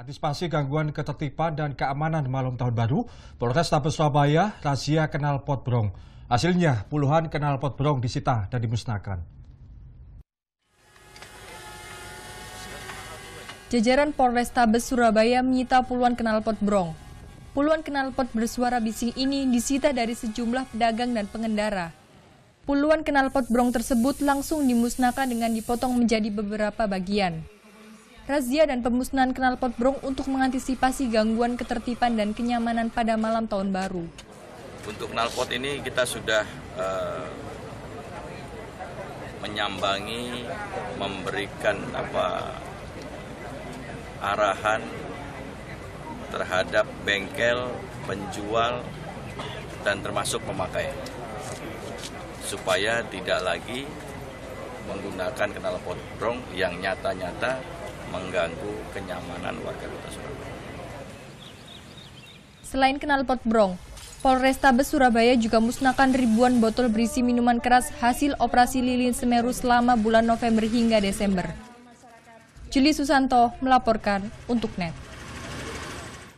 Antisipasi gangguan ketertiban dan keamanan malam tahun baru, Polrestabes Surabaya razia kenal pot brong. Hasilnya, puluhan kenal pot brong disita dan dimusnahkan. Jajaran Polrestabes Surabaya menyita puluhan kenal pot brong. Puluhan kenal pot bersuara bising ini disita dari sejumlah pedagang dan pengendara. Puluhan kenal pot brong tersebut langsung dimusnahkan dengan dipotong menjadi beberapa bagian razia dan pemusnahan knalpot brong untuk mengantisipasi gangguan ketertiban dan kenyamanan pada malam tahun baru. Untuk knalpot ini kita sudah uh, menyambangi, memberikan apa arahan terhadap bengkel, penjual, dan termasuk pemakai supaya tidak lagi menggunakan knalpot brong yang nyata-nyata mengganggu kenyamanan warga kota Surabaya. Selain kenal pot brong, Polrestabes Surabaya juga musnahkan ribuan botol berisi minuman keras hasil operasi lilin Semeru selama bulan November hingga Desember. Juli Susanto melaporkan untuk NET.